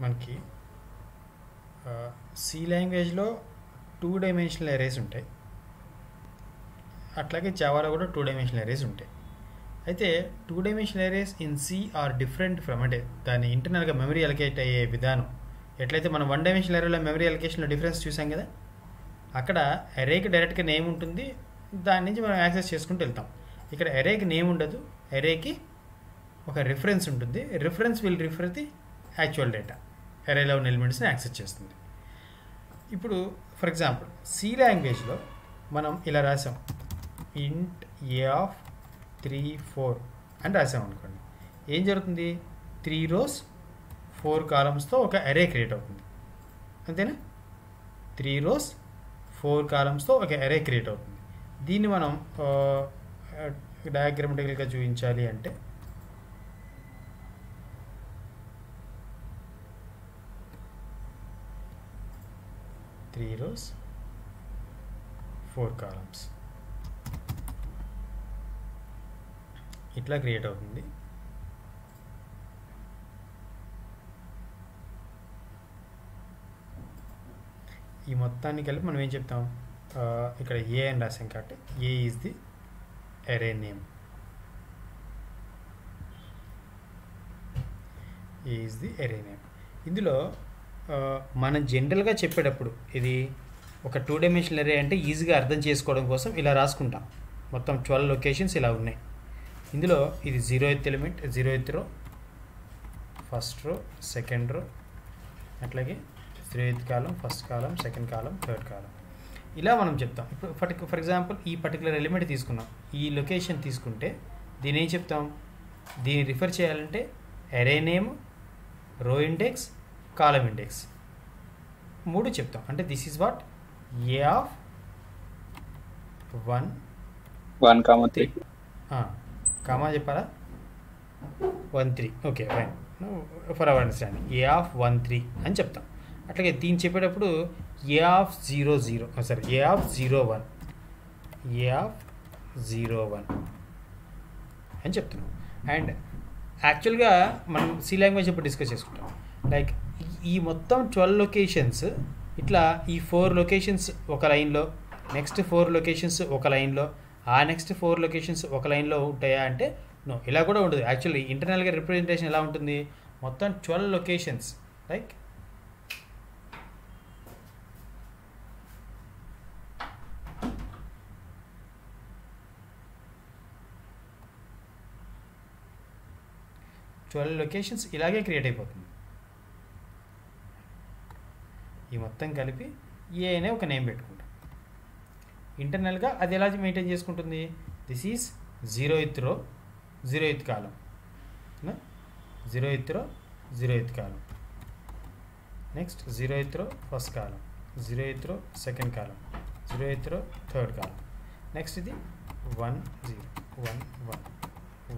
మనకి సి లాంగ్వేజ్లో two dimensional arrays ఉంటాయి. అట్లాగే జావాలో కూడా టూ డైమెన్షనల్ ఎరేస్ ఉంటాయి. అయితే two dimensional arrays in C are different from అంటే దాని ఇంటర్నల్గా మెమరీ అలకేట్ అయ్యే విధానం. ఎట్లయితే మనం వన్ డైమెన్షనల్ ఎరేలో మెమరీ అలకేషన్లో డిఫరెన్స్ చూసాం కదా అక్కడ ఎరేకి డైరెక్ట్గా నేమ్ ఉంటుంది. దాని నుంచి మనం యాక్సెస్ చేసుకుంటూ వెళ్తాం. ఇక్కడ ఎరేకి నేమ్ ఉండదు. ఎరేకి ఒక రిఫరెన్స్ ఉంటుంది. Reference will refer the actual data. అరేలో ఉన్న ఎలిమెంట్స్ని యాక్సెస్ చేస్తుంది. ఇప్పుడు ఫర్ ఎగ్జాంపుల్ సి లాంగ్వేజ్లో మనం ఇలా రాసాం. ఇంట్ ఏ ఆఫ్ త్రీ ఫోర్ అని రాసాం అనుకోండి. ఏం జరుగుతుంది? త్రీ రోస్ ఫోర్ కాలమ్స్తో ఒక అరే క్రియేట్ అవుతుంది. అంతేనా? త్రీ రోస్ ఫోర్ కాలమ్స్తో ఒక అరే క్రియేట్ అవుతుంది. దీన్ని మనం డయాగ్రమెటికల్గా చూపించాలి అంటే త్రీ rows ఫోర్ కాలమ్స్ ఇట్లా క్రియేట్ అవుతుంది. ఈ మొత్తాన్ని కలిపి మనం ఏం చెప్తాం? ఇక్కడ ఏ అని రాసాం కాబట్టి A is the array name A is the array name ఇందులో మనం జనరల్గా చెప్పేటప్పుడు ఇది ఒక టూ డైమెన్షనల్ ఎరే అంటే ఈజీగా అర్థం చేసుకోవడం కోసం ఇలా రాసుకుంటాం. మొత్తం ట్వెల్వ్ లొకేషన్స్ ఇలా ఉన్నాయి. ఇందులో ఇది జీరో ఎత్ ఎలిమెంట్ జీరో ఎత్ row first row second row అట్లాగే zeroth column first column second column third column ఇలా మనం చెప్తాం. ఇప్పుడు ఫర్ ఫర్ ఎగ్జాంపుల్ ఈ పర్టికులర్ ఎలిమెంట్ తీసుకున్నాం. ఈ లొకేషన్ తీసుకుంటే దీని ఏం చెప్తాం? దీన్ని రిఫర్ చేయాలంటే array name row index column index. మూడు చెప్తాం. అంటే this is what a of one one comma three. Comma చెప్పారా one three. Okay fine for our understanding a of one three అని చెప్తాం. అట్లాగే దీన్ని చెప్పేటప్పుడు a of zero zero sorry a of zero one a of zero one అని చెప్తున్నాం. And యాక్చువల్గా మనం సి లాంగ్వేజ్ ఇప్పుడు డిస్కస్ చేసుకుంటాం? లైక్ ఈ మొత్తం ట్వెల్వ్ లొకేషన్స్ ఇట్లా ఈ ఫోర్ లొకేషన్స్ ఒక లైన్లో నెక్స్ట్ ఫోర్ లొకేషన్స్ ఒక లైన్లో ఆ నెక్స్ట్ ఫోర్ లొకేషన్స్ ఒక లైన్లో ఉంటాయా అంటే నో ఇలా కూడా ఉండదు. యాక్చువల్లీ ఇంటర్నల్గా రిప్రజెంటేషన్ ఎలా ఉంటుంది? మొత్తం twelve locations like twelve locations ఇలాగే క్రియేట్ అయిపోతుంది. ఈ మొత్తం కలిపి ఏ అనే ఒక నేమ్ పెట్టుకుంటాం. ఇంటర్నల్గా అది ఎలా మెయింటైన్ చేసుకుంటుంది? దిస్ ఈజ్ జీరో ఎత్ row zero ఇత్ column zeroth row zeroth column next zeroth row first కాలం జీరో ఎత్ రో second column zeroth row third column next ఇది one zero one one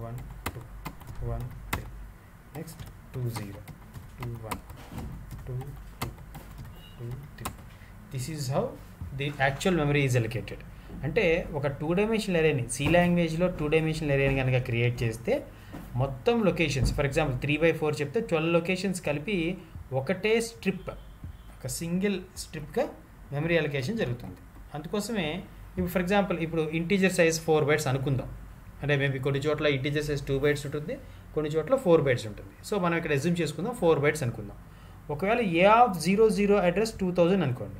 one two one three next two zero two one two two three this is how the actual memory is allocated అంటే ఒక two dimensional ఎరేని C లాంగ్వేజ్లో two dimensional ఎరేని కనుక create చేస్తే మొత్తం locations for example three by four చెప్తే twelve locations కలిపి ఒకటే స్ట్రిప్ ఒక సింగిల్ స్ట్రిప్గా మెమరీ అలొకేషన్ జరుగుతుంది. అందుకోసమే ఇప్పుడు ఫర్ ఎగ్జాంపుల్ ఇప్పుడు ఇంటీజర్ సైజ్ ఫోర్ బైట్స్ అనుకుందాం. అంటే మేబీ కొన్ని చోట్ల ఇంటీజర్ సైజ్ టూ బైట్స్ ఉంటుంది కొన్ని చోట్ల ఫోర్ బైట్స్ ఉంటుంది. సో మనం ఇక్కడ ఎజ్యూమ్ చేసుకుందాం ఫోర్ బైట్స్ అనుకుందాం. ఒకవేళ a of zero zero address two thousand అనుకోండి.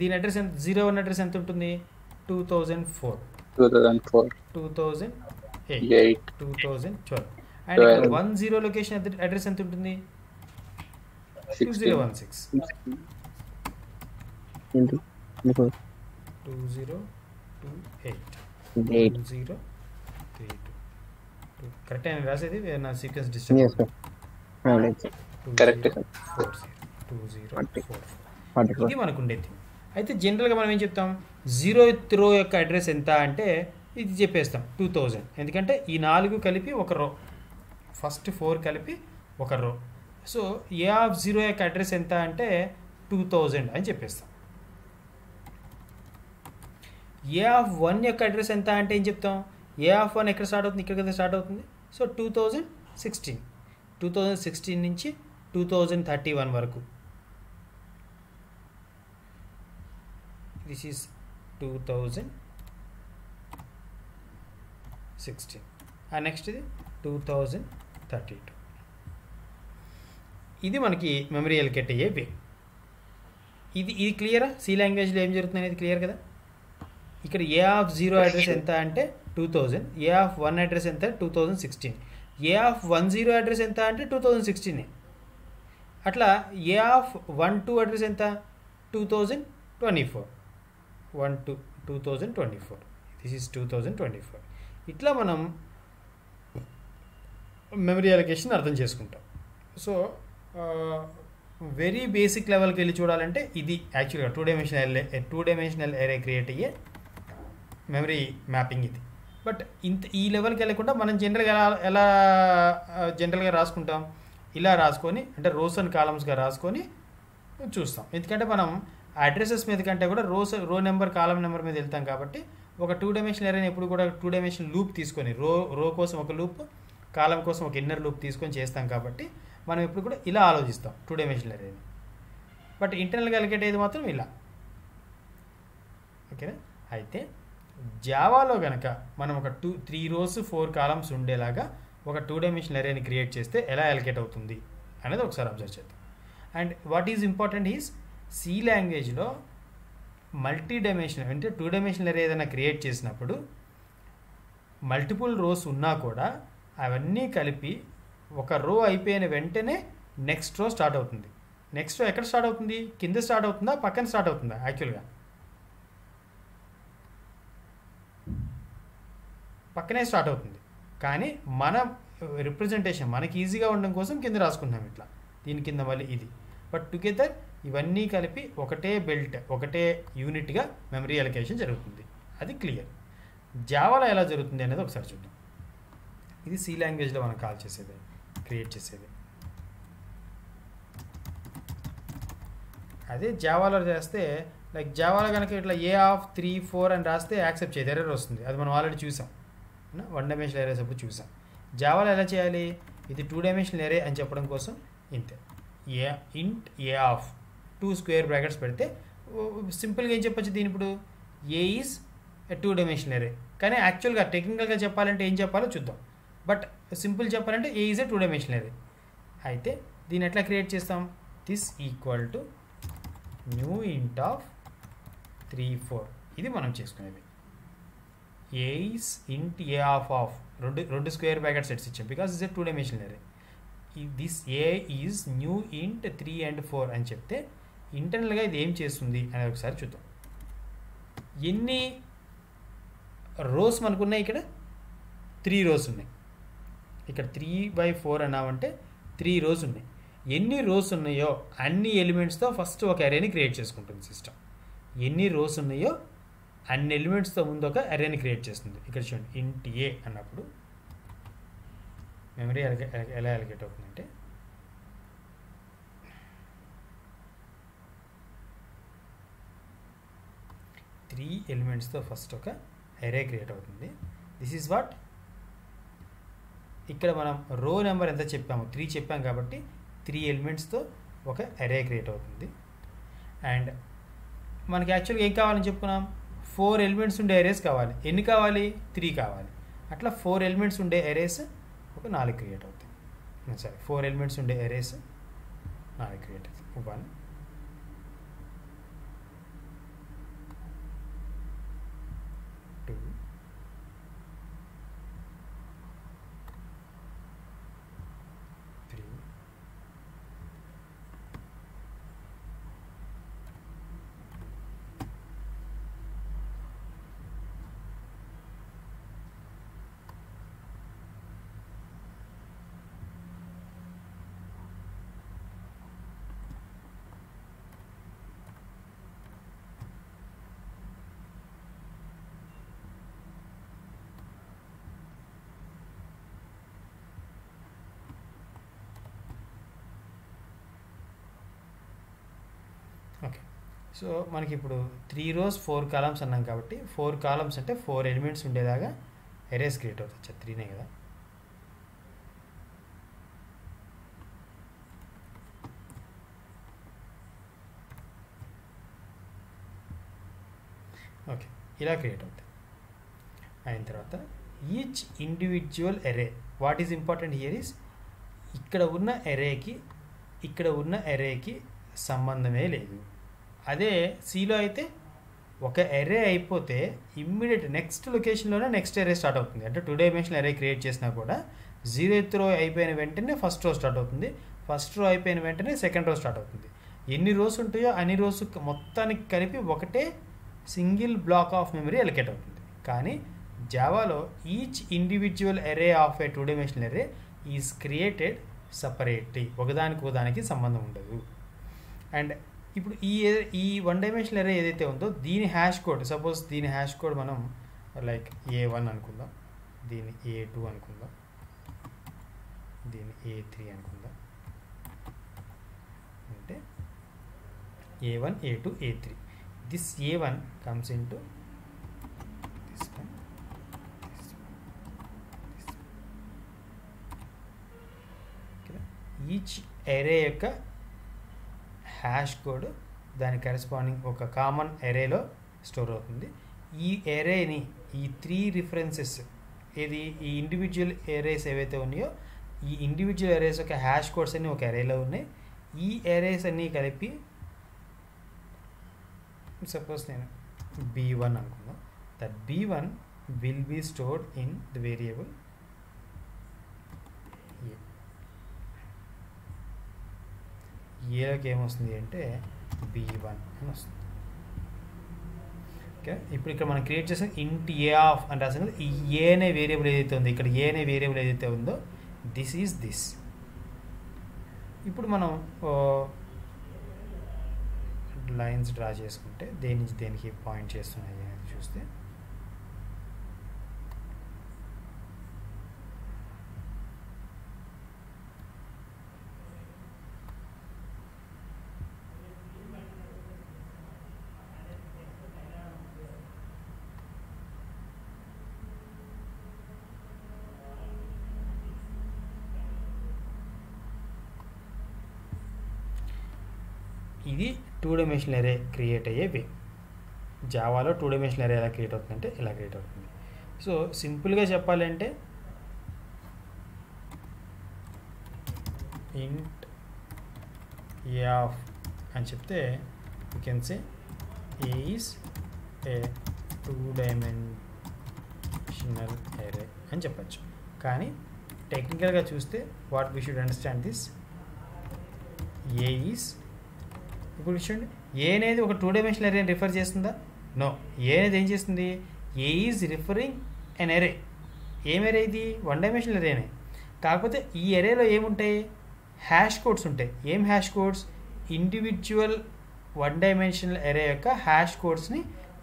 దీని అడ్రస్ ఎంత? జీరో వన్ అడ్రస్ ఎంత ఉంటుంది? Two thousand four two thousand four two thousand eight two thousand twelve and ఇక్కడ. వన్ జీరో లొకేషన్ అడ్రస్ ఎంత ఉంటుంది? Two zero one six two zero two eight. Two zero three two correct రాసేది నా sequence disturb ఇది మనకు ఉండేది అయితే జనరల్గా మనం ఏం చెప్తాం? జీరో రో యొక్క అడ్రస్ ఎంత అంటే ఇది చెప్పేస్తాం టూ థౌజండ్ ఎందుకంటే ఈ నాలుగు కలిపి ఒక రో ఫస్ట్ ఫోర్ కలిపి ఒక row so A of zero యొక్క అడ్రస్ ఎంత అంటే టూ థౌజండ్ అని చెప్పేస్తాం. ఏ ఆఫ్ వన్ యొక్క అడ్రస్ ఎంత అంటే ఏం చెప్తాం? ఏ ఆఫ్ వన్ ఎక్కడ స్టార్ట్ అవుతుంది? ఇక్కడ కదా స్టార్ట్ అవుతుంది. So two thousand sixteen two thousand sixteen నుంచి టూ థౌజండ్ థర్టీ వన్ వరకు. This is two thousand sixteen ఆ నెక్స్ట్ది టూ థౌజండ్ థర్టీ టూ ఇది మనకి మెమరీ ఎలికెట్ అయ్యే వే. ఇది ఇది క్లియరా సి లాంగ్వేజ్లో ఏం జరుగుతుంది అనేది క్లియర్ కదా? ఇక్కడ ఏ ఆఫ్ జీరో అడ్రస్ ఎంత అంటే two thousand a of one address ఎంత? Two thousand sixteen a of one zero address ఎంత అంటే టూ థౌజండ్ సిక్స్టీన్ అట్లా a of one two address ఎంత? Two thousand twenty four one two two thousand twenty four this is two thousand twenty four ఇట్లా మనం memory allocation అర్థం చేసుకుంటాం. So very basic లెవెల్కి వెళ్ళి చూడాలంటే ఇది యాక్చువల్గా two dimensional two dimensional array create అయ్యే మెమరీ మ్యాపింగ్ ఇది. బట్ ఇంత ఈ లెవెల్కి వెళ్ళకుండా మనం జనరల్గా ఎలా ఎలా జనరల్గా రాసుకుంటాం? ఇలా రాసుకొని అంటే రోస్ అండ్ కాలమ్స్గా రాసుకొని చూస్తాం. ఎందుకంటే మనం అడ్రసెస్ మీద కంటే కూడా రోస్ రో నెంబర్ కాలం నెంబర్ మీద వెళ్తాం కాబట్టి ఒక టూ డైమెన్షన్ ఏరైనా ఎప్పుడు కూడా టూ డైమెన్షన్ లూప్ తీసుకొని రో రో కోసం ఒక లూప్ కాలం కోసం ఒక ఇన్నర్ లూప్ తీసుకొని చేస్తాం కాబట్టి మనం ఎప్పుడు కూడా ఇలా ఆలోచిస్తాం టూ డైమెన్షన్ అరేని బట్ ఇంటర్నల్గా అలికేట్ మాత్రం ఇలా. ఓకేనా? అయితే జావాలో కనుక మనం ఒక two three rows four columns ఉండేలాగా ఒక టూ డైమెన్షనల్ అరేని క్రియేట్ చేస్తే ఎలా అలకేట్ అవుతుంది అనేది ఒకసారి అబ్జర్వ్ చేద్దాం. And what is important is C లాంగ్వేజ్లో మల్టీ డైమెన్షనల్ అంటే టూ డైమెన్షనల్ అరే ఏదైనా క్రియేట్ చేసినప్పుడు మల్టిపుల్ రోస్ ఉన్నా కూడా అవన్నీ కలిపి ఒక రో అయిపోయిన వెంటనే నెక్స్ట్ రో స్టార్ట్ అవుతుంది. నెక్స్ట్ రో ఎక్కడ స్టార్ట్ అవుతుంది? కింద స్టార్ట్ అవుతుందా? పక్కన స్టార్ట్ అవుతుందా? యాక్చువల్గా. పక్కనే స్టార్ట్ అవుతుంది. కానీ మన uh, రిప్రజెంటేషన్ మనకి ఈజీగా ఉండడం కోసం కింద రాసుకుంటున్నాం ఇట్లా. దీని కింద మళ్ళీ ఇది. బట్ టుగెదర్ ఇవన్నీ కలిపి ఒకటే బెల్ట్ ఒకటే యూనిట్గా మెమరీ అలొకేషన్ జరుగుతుంది. అది క్లియర్ జావాలో ఎలా జరుగుతుంది అనేది ఒకసారి చూద్దాం. ఇది సి లాంగ్వేజ్లో మనం కాల్ చేసేది క్రియేట్ చేసేది. అదే జావాలో చేస్తే లైక్ జావాలో కనుక ఇట్లా ఏ ఆఫ్ త్రీ ఫోర్ అని రాస్తే యాక్సెప్ట్ చేయదు ఎర్రర్ వస్తుంది. అది మనం ఆల్రెడీ చూసాం. వన్ డైమెన్షనల్ ఎరేస్ అప్పుడు చూసాం. జావాలో ఎలా చేయాలి? ఇది టూ డైమెన్షనల్ ఎరే అని చెప్పడం కోసం ఇంతే. A int A of two square brackets పెడితే సింపుల్గా ఏం చెప్పొచ్చు దీని ఇప్పుడు? A is two dimensional array కానీ యాక్చువల్గా టెక్నికల్గా చెప్పాలంటే ఏం చెప్పాలో చూద్దాం. బట్ సింపుల్ చెప్పాలంటే a is a two dimensional array అయితే దీన్ని ఎట్లా క్రియేట్ చేస్తాం? This equal to new int of three four ఇది మనం చేసుకునేది. ఏ ఈస్ ఇంట్ ఏ ఆఫ్ ఆఫ్ రెండు రెండు స్క్వేర్ బ్రాకెట్ సెట్స్ ఇచ్చాం. Because is a two dimensional array this a is new int three and four అని చెప్తే ఇంటర్నల్గా ఇది ఏం చేస్తుంది అనేది ఒకసారి చూద్దాం. ఎన్ని రోస్ మనకున్నాయి ఇక్కడ? త్రీ రోస్ ఉన్నాయి. ఇక్కడ త్రీ బై ఫోర్ అన్నామంటే త్రీ రోస్ ఉన్నాయి. ఎన్ని రోస్ ఉన్నాయో అన్ని ఎలిమెంట్స్తో ఫస్ట్ ఒక అరేని క్రియేట్ చేసుకుంటుంది సిస్టమ్ ఎన్ని రోస్ ఉన్నాయో అన్ని ఎలిమెంట్స్తో ముందు ఒక అరేని క్రియేట్ చేస్తుంది. ఇక్కడ చూడండి ఇంట్ ఏ అన్నప్పుడు మెమరీ ఎలా అలిగేట్ అవుతుందంటే త్రీ ఎలిమెంట్స్తో ఫస్ట్ ఒక అరే క్రియేట్ అవుతుంది. దిస్ ఈజ్ వాట్ ఇక్కడ మనం రో నెంబర్ ఎంత చెప్పాము త్రీ చెప్పాం కాబట్టి త్రీ ఎలిమెంట్స్తో ఒక అరే క్రియేట్ అవుతుంది. అండ్ మనకి యాక్చువల్గా ఏం కావాలని చెప్పుకున్నాం? ఫోర్ ఎలిమెంట్స్ ఉండే ఎరేస్ కావాలి. ఎన్ని కావాలి? త్రీ కావాలి. అట్లా ఫోర్ ఎలిమెంట్స్ ఉండే ఎరేస్ ఒక నాలుగు క్రియేట్ అవుతాయి. సరే ఫోర్ ఎలిమెంట్స్ ఉండే ఎరేస్ నాలుగు క్రియేట్ అవుతాయి. వన్ ఓకే సో మనకి ఇప్పుడు త్రీ రోస్ ఫోర్ కాలమ్స్ అన్నాం కాబట్టి ఫోర్ కాలమ్స్ అంటే ఫోర్ ఎలిమెంట్స్ ఉండేలాగా ఎరేస్ క్రియేట్ అవుతుంది త్రీనే కదా? ఓకే ఇలా క్రియేట్ అవుతుంది అయిన తర్వాత each individual array what is important here is ఇక్కడ ఉన్న ఎరేకి ఇక్కడ ఉన్న ఎరేకి సంబంధమే లేదు. అదే సిలో అయితే ఒక ఎరే అయిపోతే ఇమ్మీడియట్ నెక్స్ట్ లొకేషన్లోనే నెక్స్ట్ ఎరే స్టార్ట్ అవుతుంది. అంటే టూ డైమెన్షనల్ ఎరే క్రియేట్ చేసినా కూడా జీరో రో అయిపోయిన వెంటనే ఫస్ట్ రో స్టార్ట్ అవుతుంది. ఫస్ట్ రో అయిపోయిన వెంటనే సెకండ్ రో స్టార్ట్ అవుతుంది. ఎన్ని రోస్ ఉంటాయో అన్ని రోస్ మొత్తానికి కలిపి ఒకటే single block of memory allocate అవుతుంది. కానీ జావాలో each individual array of a two dimensional array is created separately ఒకదానికి ఒకదానికి సంబంధం ఉండదు. అండ్ ఇప్పుడు ఈ ఈ వన్ డైమెన్షనల్ ఎరే ఏదైతే ఉందో దీని హ్యాష్ కోడ్ సపోజ్ దీని హ్యాష్ కోడ్ మనం లైక్ ఏ వన్ అనుకుందాం దీని ఏ టూ అనుకుందాం దీని ఏ త్రీ అనుకుందాం. అంటే A one A two A three. This A one comes into this one each array యొక్క హ్యాష్ కోడ్ దాని కరెస్పాండింగ్ ఒక కామన్ ఎరేలో స్టోర్ అవుతుంది. ఈ ఎరేని ఈ త్రీ రిఫరెన్సెస్ ఇది ఈ ఇండివిజువల్ ఎరేస్ ఏవైతే ఉన్నాయో ఈ ఇండివిజువల్ ఎరేస్ యొక్క హ్యాష్ కోడ్స్ అన్ని ఒక ఎరేలో ఉన్నాయి. ఈ ఎరేస్ అన్నీ కలిపి సపోజ్ నేను బీ వన్ అనుకుందాం. That b one will be stored in the variable a ఏలోకి ఏమొస్తుంది అంటే బీ వన్ అని వస్తుంది. ఓకే ఇప్పుడు ఇక్కడ మనం క్రియేట్ చేసిన ఇంట్ ఏ ఆఫ్ అని రాసిన ఈ ఏ అనే వేరియబుల్ ఏదైతే ఉందో ఇక్కడ ఏ అనే వేరియబుల్ ఏదైతే ఉందో దిస్ ఈజ్ దిస్ ఇప్పుడు మనం లైన్స్ డ్రా చేసుకుంటే దేని నుంచి దేనికి పాయింట్ చేస్తున్నాయి అనేది చూస్తే ఇది టూ డైమెన్షనల్ ఎరే క్రియేట్ అయ్యే వే జావాలో టూ డైమెన్షనల్ ఎరే ఎలా క్రియేట్ అవుతుందంటే ఇలా క్రియేట్ అవుతుంది. సో సింపుల్గా చెప్పాలంటే ఇంట్ ఏ ఆఫ్ అని చెప్తే you can say a is a two dimensional array అని చెప్పచ్చు. కానీ టెక్నికల్గా చూస్తే what we should understand this a is ఇప్పుడు చూడండి. ఏ అనేది ఒక టూ డైమెన్షనల్ ఎరేని రిఫర్ చేస్తుందా? నో ఏ అనేది ఏం చేస్తుంది? ఏ ఈజ్ రిఫరింగ్ ఎన్ ఎరే ఏం ఎరే ఇది? వన్ డైమెన్షనల్ ఎరేనే కాకపోతే ఈ ఎరేలో ఏముంటాయి? హ్యాష్ కోడ్స్ ఉంటాయి. ఏం hash codes individual one dimensional array యొక్క హ్యాష్ కోడ్స్ని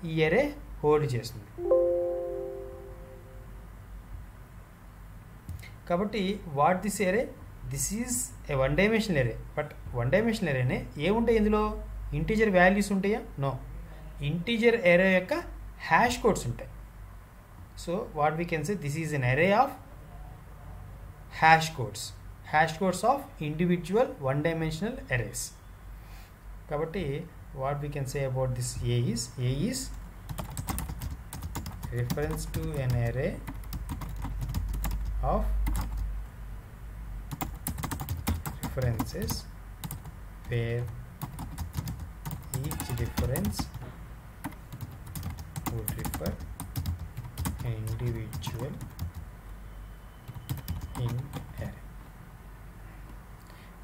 ఈ ఎరే హోల్డ్ చేస్తుంది. కాబట్టి what this array this is a one dimensional array but one dimensional ఎరేనే ఏముంటాయి ఇందులో? ఇంటీజర్ వాల్యూస్ ఉంటాయా? నో. ఇంటీజర్ ఎరే యొక్క హ్యాష్ కోడ్స్ ఉంటాయి. So what we can say this is an array of hash codes. Hash codes of individual one dimensional arrays కాబట్టి what we can say about this a is? A is reference to an array of references where each reference would refer an individual int array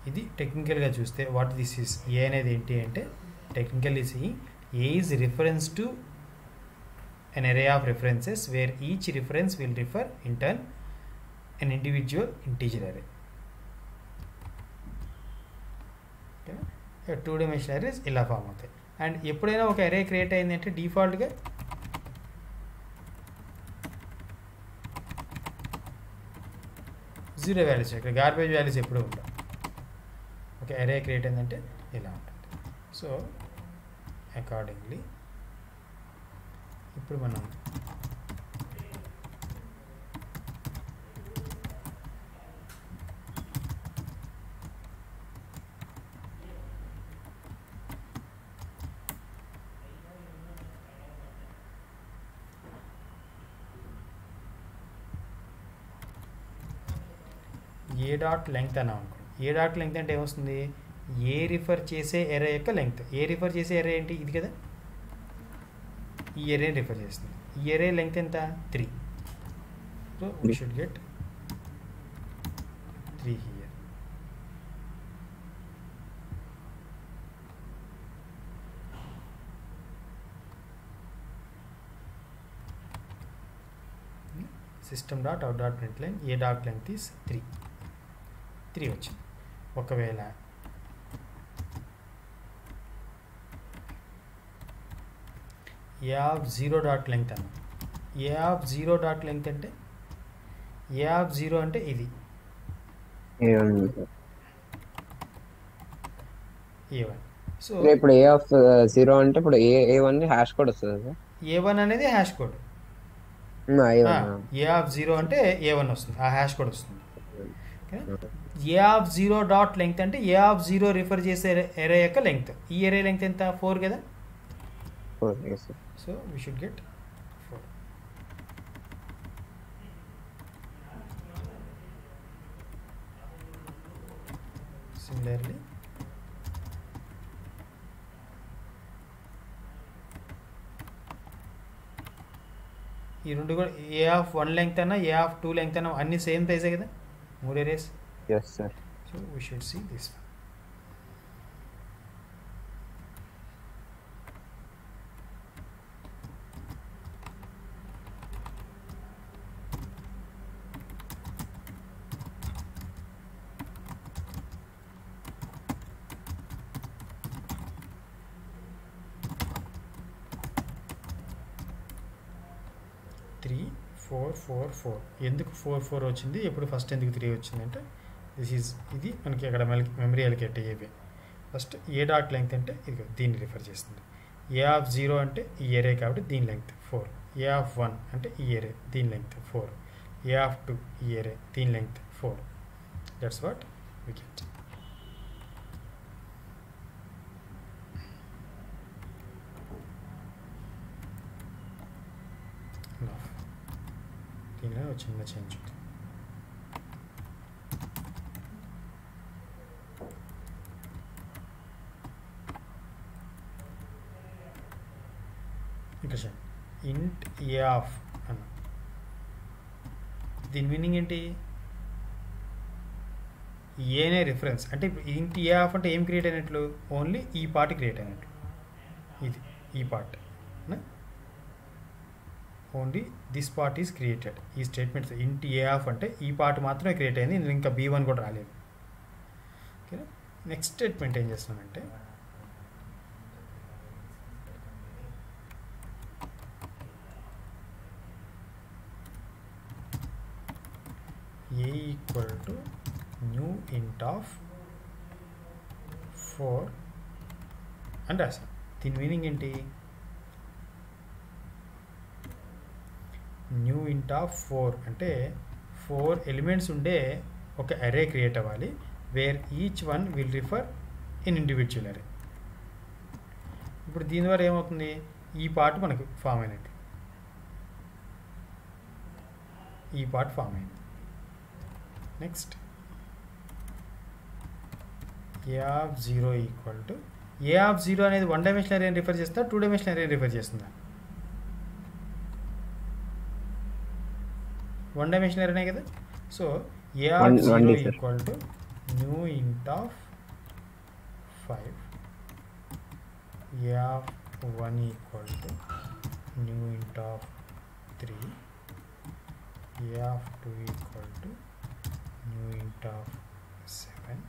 ఇది టెక్నికల్గా చూస్తే what this is a అనేది ఏంటి అంటే technical is a is reference to an array of references where each reference will refer in turn an individual integer array Two dimension arrays ఇలా form అవుతాయి and ఎప్పుడైనా ఒక అరే క్రియేట్ అయింది అంటే డిఫాల్ట్గా జీరో వాల్యూస్ ఇక్కడ గార్బేజ్ వాల్యూస్ ఎప్పుడూ ఉండవు. ఒక అరే క్రియేట్ అయిందంటే ఇలా ఉంటుంది. సో అకార్డింగ్లీ ఇప్పుడు మనం ఏ డాట్ లెంగ్త్ అన్నాం అనుకోండి. ఏ డాట్ లెంగ్త్ అంటే ఏమొస్తుంది? ఏ రిఫర్ చేసే ఎరే యొక్క లెంగ్త్. ఏ రిఫర్ చేసే ఎరే ఏంటి? ఇది కదా? ఈ ఎరే రిఫర్ చేస్తుంది. ఈ ఎరే లెంగ్త్ ఎంత? Three. So we. Should get three here system dot out dot print line a dot length is three వచ్చింది. ఒకవేళ a of zero dot length అన్న. A of zero dot length అంటే? A of zero అంటే ఇది. A one. So ఇప్పుడు ఏ of zero అంటే ఇప్పుడు a a one hash code వస్తుంది ఏ వన్ అనేది hash code. A of zero అంటే ఏ వన్ వస్తుంది. ఆ హ్యాష్ కోడ్ వస్తుంది. A of zero dot length అంటే ఏ ఆఫ్ జీరో రిఫర్ చేసే ఎరే యొక్క లెంగ్త్ ఈ ఎరే లెంగ్త్ ఎంత? ఫోర్ కదా? So we should get four similarly ఈ రెండు కూడా ఏ ఆఫ్ వన్ లెంగ్త్ అన్నా ఏ ఆఫ్ టూ లెంగ్త్ అన్నా అన్ని సేమ్ సైజే కదా? మూడు arrays Yes, sir. So we should see this one. Three four four four ఎందుకు ఫోర్ ఫోర్ వచ్చింది ఎప్పుడు ఫస్ట్ ఎందుకు త్రీ వచ్చింది అంటే దిస్ ఈజ్ ఇది మనకి అక్కడ మెమరీ అలికేట్ అయ్యేవి ఫస్ట్ ఏ డాట్ లెంగ్త్ అంటే ఇది దీన్ని రిఫర్ చేస్తుంది. ఏ ఆఫ్ జీరో అంటే ఈ ఏరే కాబట్టి దీని length four a of one అంటే ఈ ఏరే దీని length four a of two ఈ ఏరే దీని length four that's what we get దీనిలో ఒక చిన్న చేంజ్ ఉంది ఇంట్ ఏ ఆఫ్ అన్న. దీని మీనింగ్ ఏంటి? ఏనే రిఫరెన్స్ అంటే ఇంట్ ఏ ఆఫ్ అంటే ఏం క్రియేట్ అయినట్లు? ఓన్లీ ఈ పార్ట్ క్రియేట్ అయినట్లు. ఇది ఈ part only this part is created ఈ స్టేట్మెంట్స్ ఇంటి ఏ ఆఫ్ అంటే ఈ పార్ట్ మాత్రమే క్రియేట్ అయింది. ఇంకా బీ వన్ కూడా రాలేదు. ఓకేనా? నెక్స్ట్ స్టేట్మెంట్ ఏం చేస్తున్నామంటే equal to new new int of four అని రాశాను దీని మీనింగ్ ఏంటి? న్యూ ఇంట్ ఆఫ్ ఫోర్ అంటే ఫోర్ ఎలిమెంట్స్ ఉండే ఒక అరే క్రియేట్ అవ్వాలి where each one will refer in individual array ఇప్పుడు దీని ద్వారా ఏమవుతుంది? ఈ పార్ట్ మనకు ఫామ్ అయినట్టు. ఈ పార్ట్ ఫామ్ అయింది next a of zero equal to a of zero అనేది వన్ డైమెన్షనల్ అరేని రిఫర్ చేస్తుందా టూ డైమెన్షనల్ అరేని రిఫర్ చేస్తుందా? వన్ డైమెన్షనల్ అరేనే కదా? So a of zero. Equal to new int of five a of one equal to new int of three a of two equal to new int of 7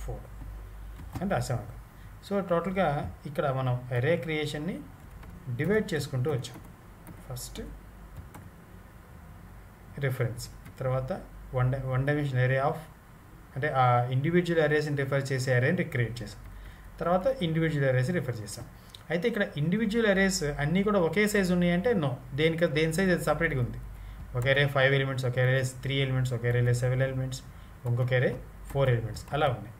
four అని రాసాం so టోటల్గా ఇక్కడ మనం ఎరే క్రియేషన్ని divide చేసుకుంటూ వచ్చాం. First reference తర్వాత one one dimension array of అంటే ఆ ఇండివిజువల్ ఎరేస్ని రిఫర్ చేసే ఎరేని క్రియేట్ చేసాం. తర్వాత ఇండివిజువల్ ఎరేస్ రిఫర్ చేసాం. అయితే ఇక్కడ ఇండివిజువల్ అరేస్ అన్నీ కూడా ఒకే సైజ్ ఉన్నాయంటే నో దేనికి దేని సైజ్ అది సపరేట్గా ఉంది? ఒక అరే ఫైవ్ ఎలిమెంట్స్ ఒక అరే త్రీ ఎలిమెంట్స్ ఒక అరే సెవెన్ ఎలిమెంట్స్ ఇంకొక అరే ఫోర్ ఎలిమెంట్స్ అలా ఉన్నాయి.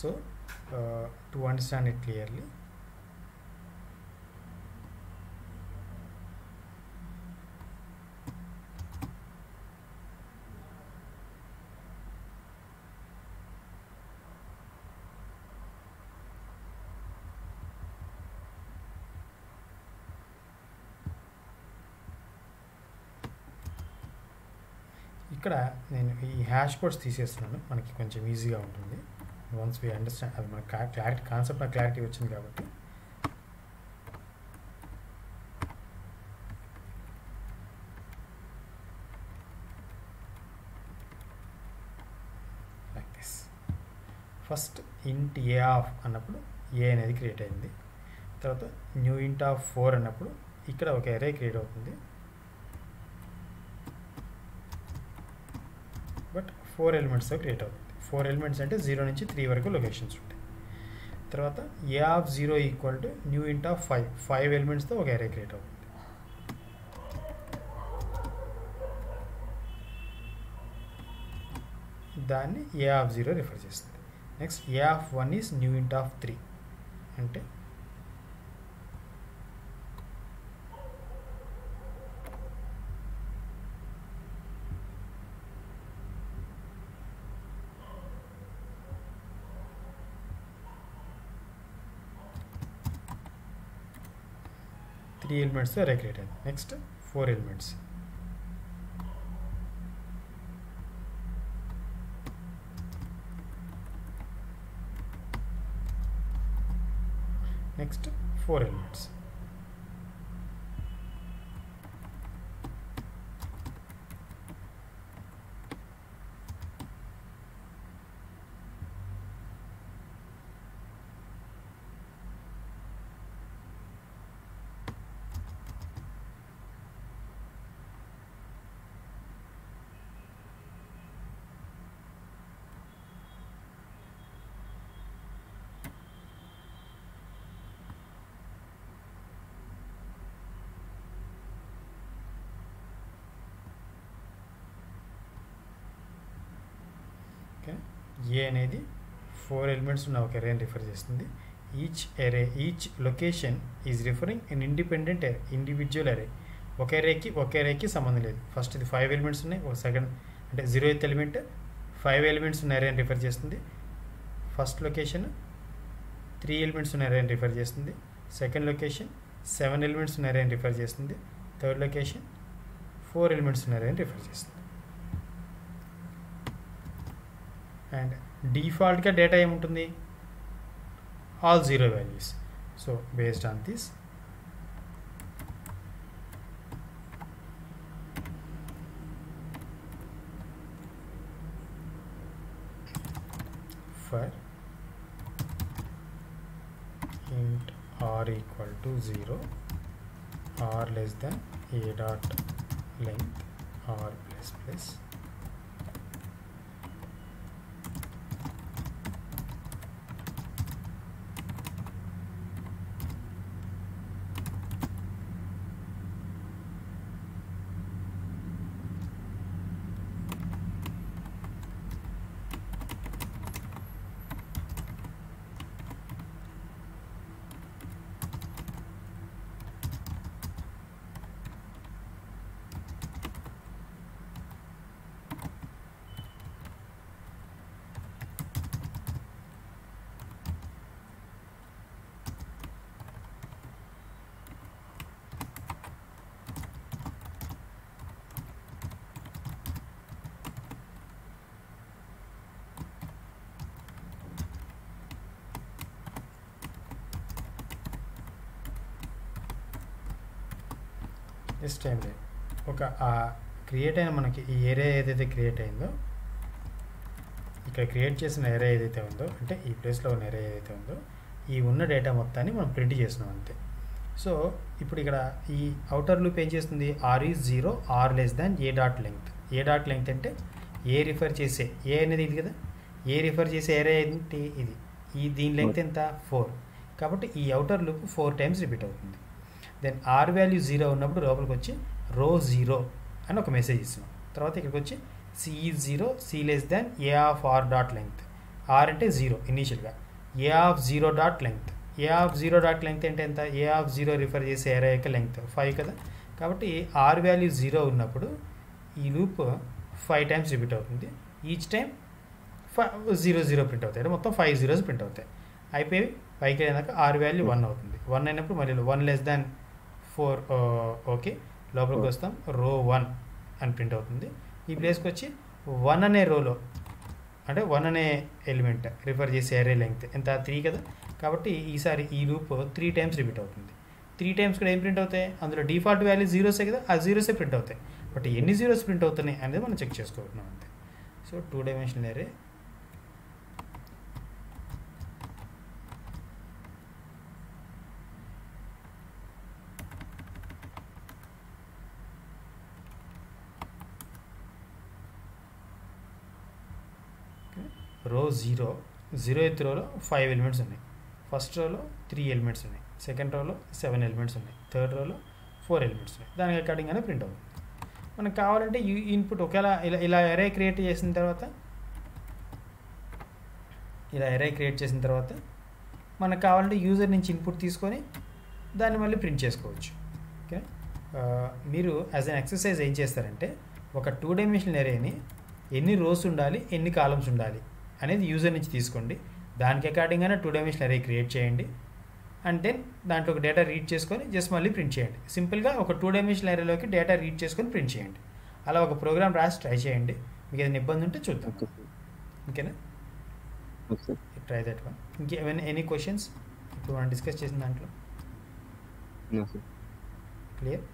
So to understand it clearly ఇక్కడ నేను ఈ హ్యాష్ కోడ్స్ తీసేస్తున్నాను. మనకి కొంచెం ఈజీగా ఉంటుంది. వన్స్ వీ అండర్స్టాండ్ అది మనకు క్లారిటీ కాన్సెప్ట్ నాకు క్లారిటీ వచ్చింది కాబట్టి. లైక్ దిస్ ఫస్ట్ ఇంట్ ఏ ఆఫ్ అన్నప్పుడు ఏ అనేది క్రియేట్ అయింది. తర్వాత న్యూ ఇంట్ ఆఫ్ ఫోర్ అన్నప్పుడు ఇక్కడ ఒక ఎరే క్రియేట్ అవుతుంది బట్ ఫోర్ ఎలిమెంట్స్తో క్రియేట్ అవుతుంది. ఫోర్ ఎలిమెంట్స్ అంటే జీరో నుంచి త్రీ వరకు లొకేషన్స్ ఉంటాయి. తర్వాత a of zero equal to new int of five five ఎలిమెంట్స్తో ఒక ఎరే క్రియేట్ అవుతుంది. దాన్ని ఏ ఆఫ్ జీరో రిఫర్ చేస్తుంది. Next a of one is new int of three అంటే 3 elements are accreted next 4 elements. Next 4 elements. అనేది four elements ఉన్న ఒక ఎరేని refer చేస్తుంది. Each array each location is referring in independent array individual array ఒక ఎరేకి ఒక ఎరేకి సంబంధం లేదు. ఫస్ట్ ఇది ఫైవ్ ఎలిమెంట్స్ ఉన్నాయి. ఒక సెకండ్ అంటే zero eighth element five elements ఉన్న ఎరేని రిఫర్ చేస్తుంది. ఫస్ట్ లొకేషన్ త్రీ ఎలిమెంట్స్ ఉన్న ఎరేని రిఫర్ చేస్తుంది. సెకండ్ లొకేషన్ సెవెన్ ఎలిమెంట్స్ ఉన్న ఎరేని రిఫర్ చేస్తుంది. థర్డ్ లొకేషన్ ఫోర్ ఎలిమెంట్స్ ఉన్న ఎరేని రిఫర్ చేస్తుంది. అండ్ డిఫాల్ట్గా డేటా ఏముంటుంది all zero values so based on this for int r equal to 0 r less than a dot length r plus plus is time ఒక create అయిన మనకి ఈ area ఏదైతే క్రియేట్ అయిందో ఇక్కడ క్రియేట్ చేసిన ఏరియా ఏదైతే ఉందో అంటే ఈ ప్లేస్లో ఉన్న ఏరియా ఏదైతే ఉందో ఈ ఉన్న డేటా మొత్తాన్ని మనం ప్రింట్ చేసినాం అంతే. సో ఇప్పుడు ఇక్కడ ఈ అవుటర్ లూప్ ఏం చేస్తుంది? R is zero r less than a dot length a dot length అంటే ఏ రిఫర్ చేసే ఏ అనేది ఇది కదా? ఏ రిఫర్ చేసే ఏరియా ఏంటి? ఇది. ఈ దీని లెంగ్త్ ఎంత? ఫోర్ కాబట్టి ఈ outer loop four times repeat అవుతుంది. దెన్ ఆర్ వాల్యూ జీరో ఉన్నప్పుడు లోపలికి వచ్చి రో జీరో అని ఒక మెసేజ్ ఇస్తున్నాం. తర్వాత ఇక్కడికి వచ్చి c zero c less than a of r dot length r అంటే జీరో ఇనీషియల్గా a of zero dot length a of zero dot length అంటే ఎంత? ఏ ఆఫ్ జీరో రిఫర్ చేసే ఎరే యొక్క లెంగ్త్ ఫైవ్ కదా? కాబట్టి ఆర్ వాల్యూ జీరో ఉన్నప్పుడు ఈ లూప్ ఫైవ్ టైమ్స్ రిపీట్ అవుతుంది. Each time five zero zero print అవుతాయి. అంటే మొత్తం ఫైవ్ జీరోస్ ప్రింట్ అవుతాయి. అయిపోయి పైకి వెళ్ళినాక ఆర్ వాల్యూ వన్ అవుతుంది. వన్ అయినప్పుడు మళ్ళీ one less than four okay లోపలికి వస్తాం. రో వన్ అని ప్రింట్ అవుతుంది. ఈ ప్లేస్కి వచ్చి వన్ అనే రోలో అంటే వన్ అనే ఎలిమెంట్ రిఫర్ చేసే అరే లెంగ్త్. ఎంత? త్రీ కదా? కాబట్టి ఈసారి ఈ లూప్ త్రీ టైమ్స్ రిపీట్ అవుతుంది. త్రీ టైమ్స్ కూడా ఏం ప్రింట్ అవుతాయి? అందులో డిఫాల్ట్ వాల్యూ జీరోసే కదా? ఆ జీరోసే ప్రింట్ అవుతాయి. బట్ ఎన్ని జీరోస్ ప్రింట్ అవుతున్నాయి అనేది మనం చెక్ చేసుకోవాలి అంతే. సో టూ డైమెన్షనల్ అరే రో జీరో జీరో ఎత్ రోలో ఫైవ్ ఎలిమెంట్స్ ఉన్నాయి. ఫస్ట్ రోలో త్రీ ఎలిమెంట్స్ ఉన్నాయి. సెకండ్ రోలో సెవెన్ ఎలిమెంట్స్ ఉన్నాయి. థర్డ్ రోలో ఫోర్ ఎలిమెంట్స్ ఉన్నాయి. దానికి అకార్డింగ్గానే ప్రింట్ అవుతుంది. మనకు కావాలంటే ఈ ఇన్పుట్ ఒకేలా ఇలా ఇలా ఎరే క్రియేట్ చేసిన తర్వాత ఇలా ఎరే క్రియేట్ చేసిన తర్వాత మనకు కావాలంటే యూజర్ నుంచి ఇన్పుట్ తీసుకొని దాన్ని మళ్ళీ ప్రింట్ చేసుకోవచ్చు. ఓకే మీరు యాజ్ అన్ ఎక్సర్సైజ్ ఏం చేస్తారంటే ఒక టూ డైమెన్షనల్ ఎరేని ఎన్ని రోస్ ఉండాలి ఎన్ని కాలమ్స్ ఉండాలి అనేది యూజర్ నుంచి తీసుకోండి. దానికి అకార్డింగ్గానే టూ డైమెన్షనల్ అరే క్రియేట్ చేయండి. అండ్ దెన్ దాంట్లో ఒక డేటా రీడ్ చేసుకొని జస్ట్ మళ్ళీ ప్రింట్ చేయండి. సింపుల్గా ఒక టూ డైమెన్షనల్ అరేలోకి డేటా రీడ్ చేసుకొని ప్రింట్ చేయండి. అలా ఒక ప్రోగ్రామ్ రాసి ట్రై చేయండి. మీకు ఏదైనా ఇబ్బంది ఉంటే చూద్దాం. ఓకేనా ట్రై దట్ వన్ ఇంకేమైనా ఎనీ క్వశ్చన్స్ ఇప్పుడు మనం డిస్కస్ చేసిన దాంట్లో? క్లియర్